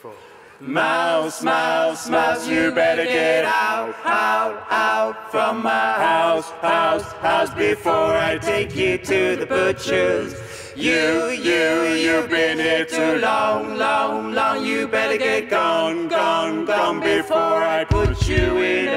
four. Mouse, mouse, mouse, you better get out, out, out from my house, house, house before I take you to the butcher's. You, you, you've been here too long, long, long. You better get gone, gone, gone before I put you in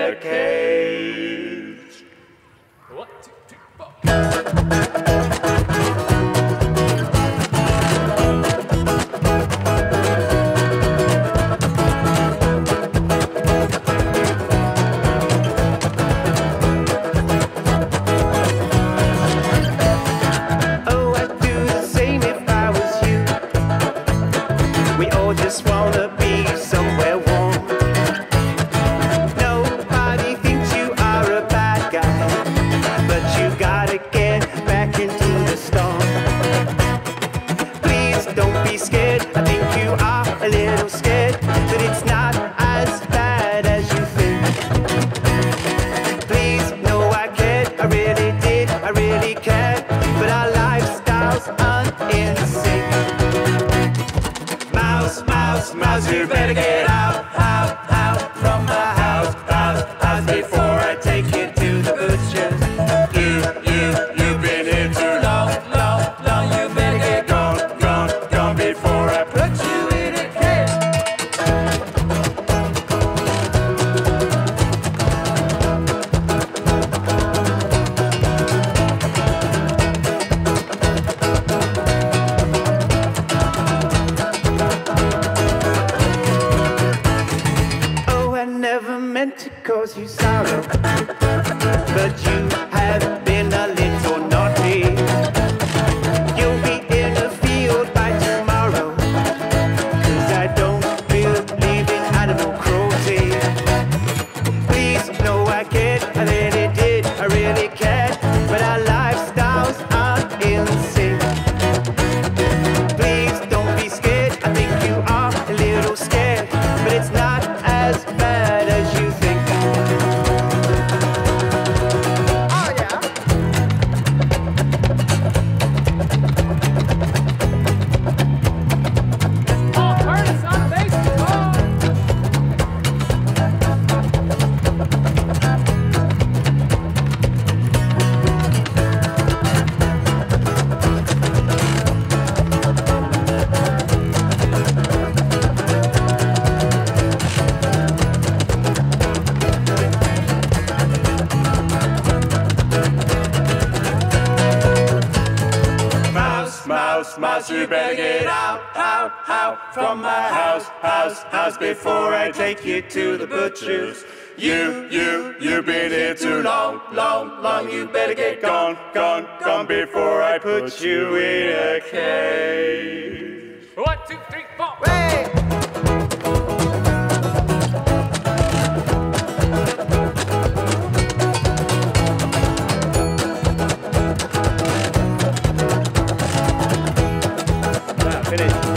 Mouse, you better get out, out, out from my house, house, house before cause you sorrow. But you have been a Mouse, mouse, you better get out, out, out from my house, house, house before I take you to the butcher's. You, you, you've been here too long, long, long. You better get gone, gone, gone before I put you in a cage. One, two, three, four. Finish.